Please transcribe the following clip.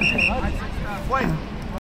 Wait.